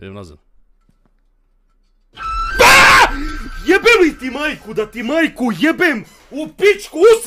Idem nazad. Jebem li ti majku, da ti majku jebem u pičku us...